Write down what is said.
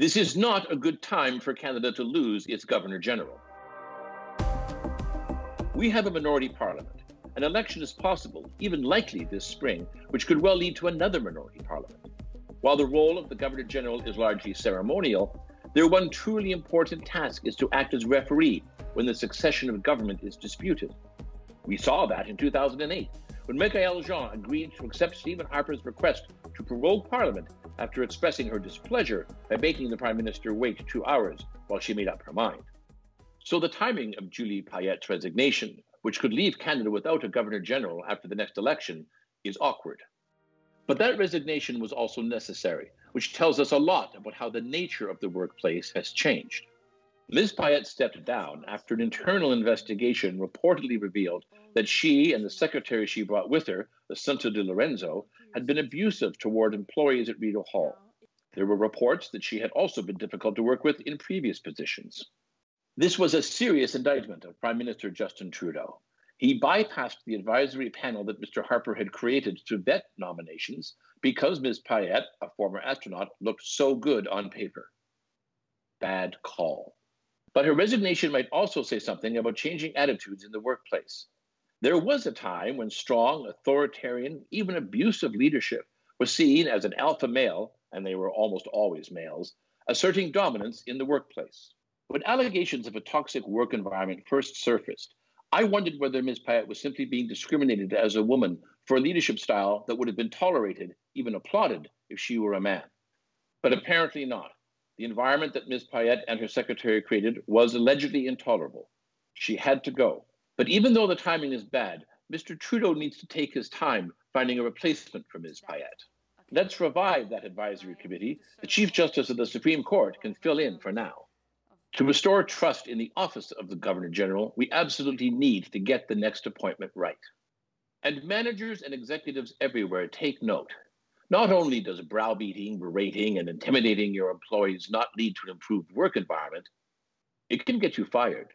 This is not a good time for Canada to lose its Governor General. We have a minority parliament. An election is possible, even likely this spring, which could well lead to another minority parliament. While the role of the Governor General is largely ceremonial, their one truly important task is to act as referee when the succession of government is disputed. We saw that in 2008 when Michaëlle Jean agreed to accept Stephen Harper's request to prorogue Parliament after expressing her displeasure by making the Prime Minister wait two hours while she made up her mind. So the timing of Julie Payette's resignation, which could leave Canada without a Governor General after the next election, is awkward. But that resignation was also necessary, which tells us a lot about how the nature of the workplace has changed. Ms. Payette stepped down after an internal investigation reportedly revealed that she and the secretary she brought with her, Assunta Di Lorenzo, had been abusive toward employees at Rideau Hall. There were reports that she had also been difficult to work with in previous positions. This was a serious indictment of Prime Minister Justin Trudeau. He bypassed the advisory panel that Mr. Harper had created to vet nominations because Ms. Payette, a former astronaut, looked so good on paper. Bad call. But her resignation might also say something about changing attitudes in the workplace. There was a time when strong, authoritarian, even abusive leadership was seen as an alpha male, and they were almost always males, asserting dominance in the workplace. When allegations of a toxic work environment first surfaced, I wondered whether Ms. Payette was simply being discriminated as a woman for a leadership style that would have been tolerated, even applauded, if she were a man. But apparently not. The environment that Ms. Payette and her secretary created was allegedly intolerable. She had to go. But even though the timing is bad, Mr. Trudeau needs to take his time finding a replacement for Ms. Payette. Let's revive that advisory committee. The Chief Justice of the Supreme Court can fill in for now. To restore trust in the office of the Governor General, we absolutely need to get the next appointment right. And managers and executives everywhere take note. Not only does browbeating, berating, and intimidating your employees not lead to an improved work environment, it can get you fired.